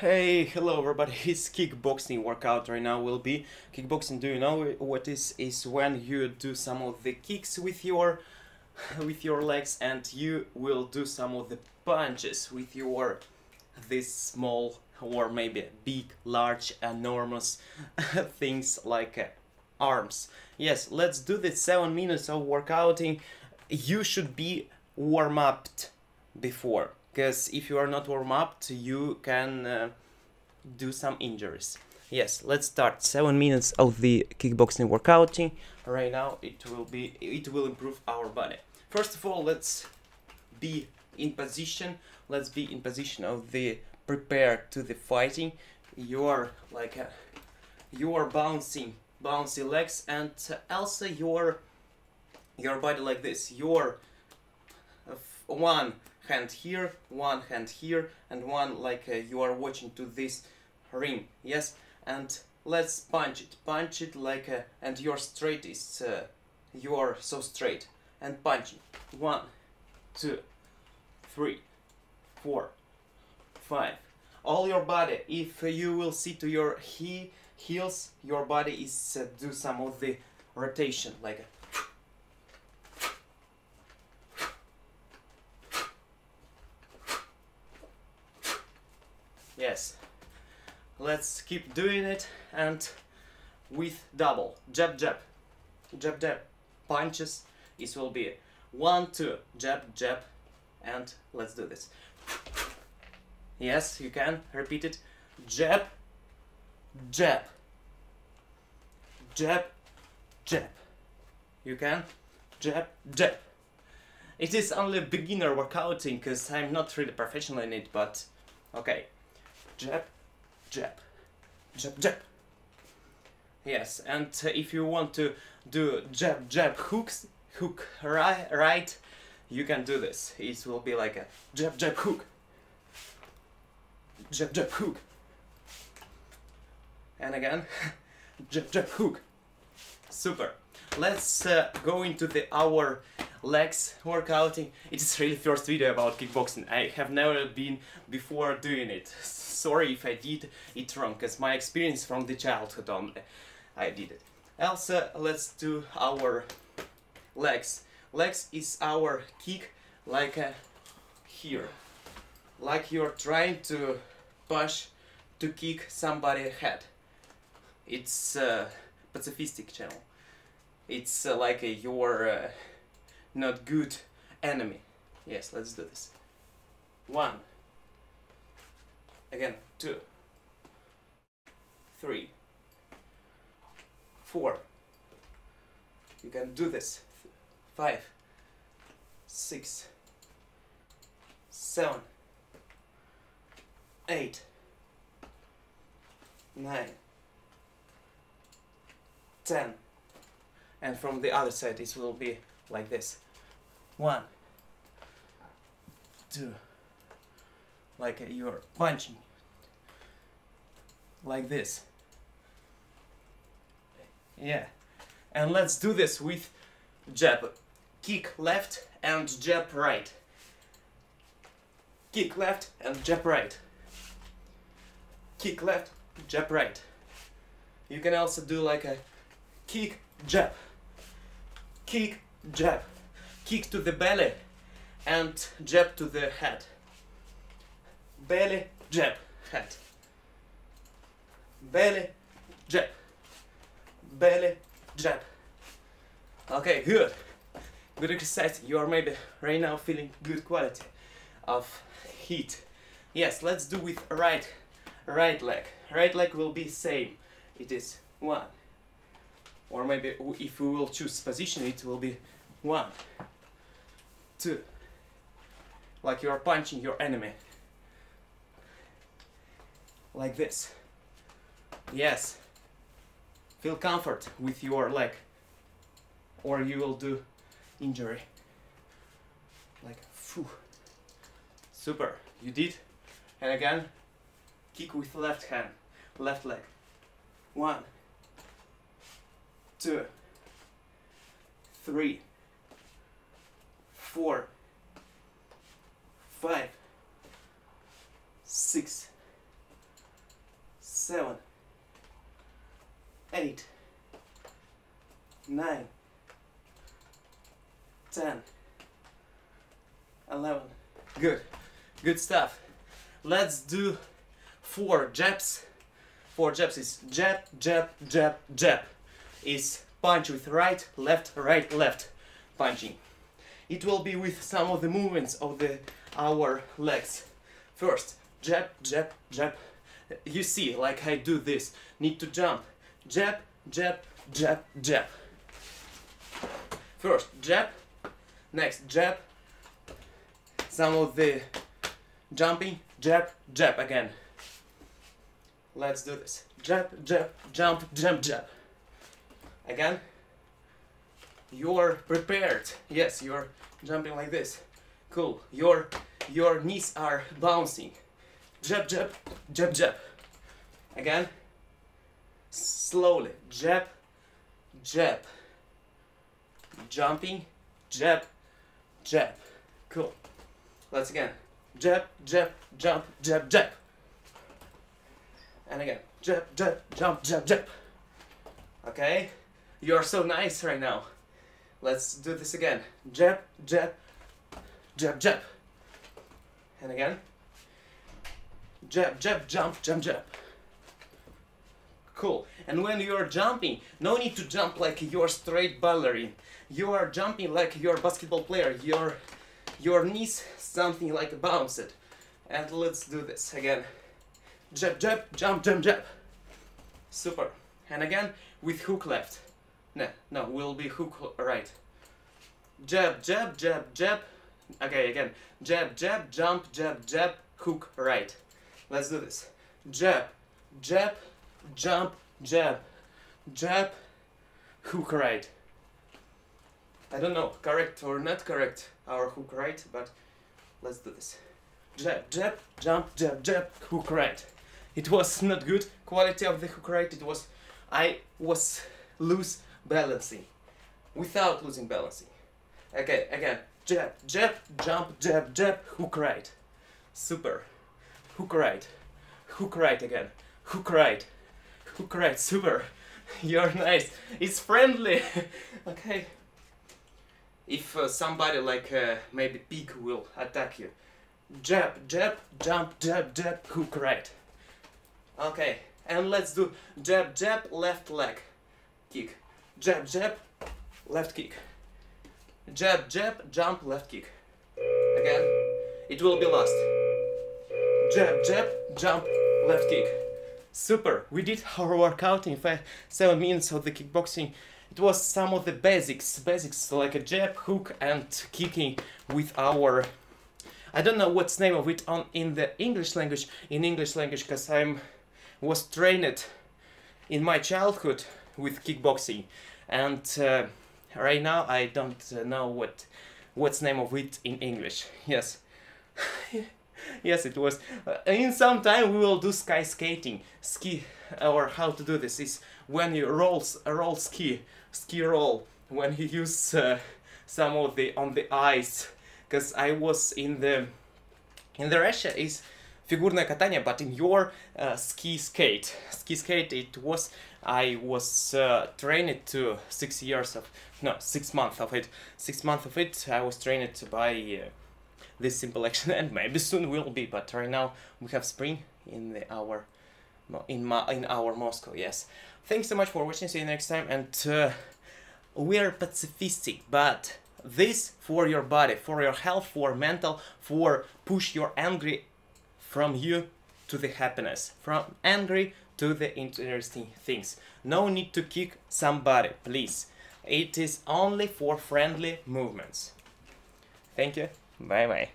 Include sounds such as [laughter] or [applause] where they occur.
Hey, hello everybody. [laughs] It's kickboxing workout right now will be kickboxing. Do you know what is is when you do some of the kicks with your [sighs] with your legs and you will do some of the punches with your this small or maybe big, large, enormous [laughs] things like uh, arms. Yes, let's do this 7 minutes of workouting. You should be warm up before because if you are not warm up you can uh, do some injuries. Yes let's start. Seven minutes of the kickboxing workouting. Right now it will be it will improve our body. First of all let's be in position. Let's be in position of the prepared to the fighting. You are like a, you are bouncing bouncy legs and also your your body like this. Your uh, one hand here, one hand here, and one like uh, you are watching to this ring, yes? And let's punch it, punch it like, uh, and your straight is, uh, you are so straight, and punching. One, two, three, four, five. All your body, if you will see to your he heels, your body is uh, do some of the rotation, like Yes. Let's keep doing it and with double. Jab, jab. Jab, jab. Punches. It will be one, two. Jab, jab. And let's do this. Yes, you can. Repeat it. Jab, jab. Jab, jab. You can. Jab, jab. It is only beginner workouting because I'm not really professional in it, but okay jab, jab, jab, jab. Yes, and if you want to do jab, jab, hooks, hook, right, right, you can do this. It will be like a jab, jab, hook, jab, jab, hook. And again, [laughs] jab, jab, hook. Super. Let's uh, go into the our legs workouting. It is really first video about kickboxing. I have never been before doing it sorry if I did it wrong, because my experience from the childhood only, I did it. Also, let's do our legs. Legs is our kick like uh, here. Like you're trying to push to kick somebody head. It's uh, pacifistic channel. It's uh, like a, your uh, not good enemy. Yes, let's do this. One. Again two. Three. Four. You can do this. Five. Six. Seven. Eight. Nine. Ten. And from the other side it will be like this one. Two. Like uh, you're punching. Like this. Yeah. And let's do this with jab. Kick left and jab right. Kick left and jab right. Kick left jab right. You can also do like a kick jab. Kick jab kick to the belly and jab to the head belly, jab, head. Belly, jab. Belly, jab. Okay, good. Good exercise. You are maybe right now feeling good quality of heat. Yes, let's do with right, right leg. Right leg will be same. It is one. Or maybe if we will choose position, it will be one, two. Like you are punching your enemy like this. Yes. Feel comfort with your leg or you will do injury. Like, phew. Super, you did. And again, kick with left hand, left leg. One, two, three, four, five, six, seven, eight, nine, ten, eleven. Good, good stuff. Let's do four jabs. Four jabs is jab, jab, jab, jab. Is punch with right, left, right, left punching. It will be with some of the movements of the our legs. First, jab, jab, jab. You see, like I do this. Need to jump. Jab, jab, jab, jab. First, jab. Next, jab. Some of the jumping, jab, jab again. Let's do this. Jab, jab, jump, jump, jab. Again. You're prepared. Yes, you're jumping like this. Cool. Your your knees are bouncing. Jab, jab, jab, jab. Again. Slowly. Jab, jab. Jumping, jab, jab. Cool. Let's again. Jab, jab, jump, jab, jab. And again. Jab, jab, jump, jab, jab. Okay? You're so nice right now. Let's do this again. Jab, jab, jab, jab. And again. Jab, jab, jump, jump, jab. Cool. And when you're jumping, no need to jump like you're straight ballerine. You are jumping like you're a basketball player. Your your knees something like bounced. And let's do this again. Jab, jab, jump, jump, jab. Super. And again with hook left. No, no, will be hook right. Jab, jab, jab, jab. Okay, again. Jab, jab, jump, jab, jab, hook right. Let's do this. Jab, jab, jump, jab, jab, hook right. I don't know, correct or not correct our hook right, but let's do this. Jab, jab, jump, jab, jab, hook right. It was not good quality of the hook right. It was, I was loose balancing without losing balancing. Okay, again, jab, jab, jump, jab, jab, hook right. Super. Hook right. Hook right again. Hook right. Hook right. Super. [laughs] You're nice. It's friendly. [laughs] okay. If uh, somebody like uh, maybe pig will attack you. Jab, jab, jump, jab, jab, hook right. Okay. And let's do jab, jab, left leg. Kick. Jab, jab, left kick. Jab, jab, jump, left kick. Again. It will be last. Jab, jab, jump, left kick. Super. We did our workout in five, seven minutes of the kickboxing. It was some of the basics, basics like a jab, hook, and kicking with our. I don't know what's name of it on in the English language. In English language, because I'm was trained in my childhood with kickboxing, and uh, right now I don't uh, know what what's name of it in English. Yes. [laughs] yes, it was. Uh, in some time we will do sky skating, ski, or how to do this is when you roll roll ski, ski roll. When you use uh, some of the on the ice, because I was in the in the Russia is фигурное катание, but in your uh, ski skate, ski skate it was I was uh, trained to six years of no six months of it, six months of it I was trained by uh, this simple action, [laughs] and maybe soon will be, but right now we have spring in the our in ma in our Moscow. Yes, thanks so much for watching. See you next time, and uh, we are pacifistic, but this for your body, for your health, for mental, for push your angry from you to the happiness, from angry to the interesting things. No need to kick somebody, please. It is only for friendly movements. Thank you. Bye bye.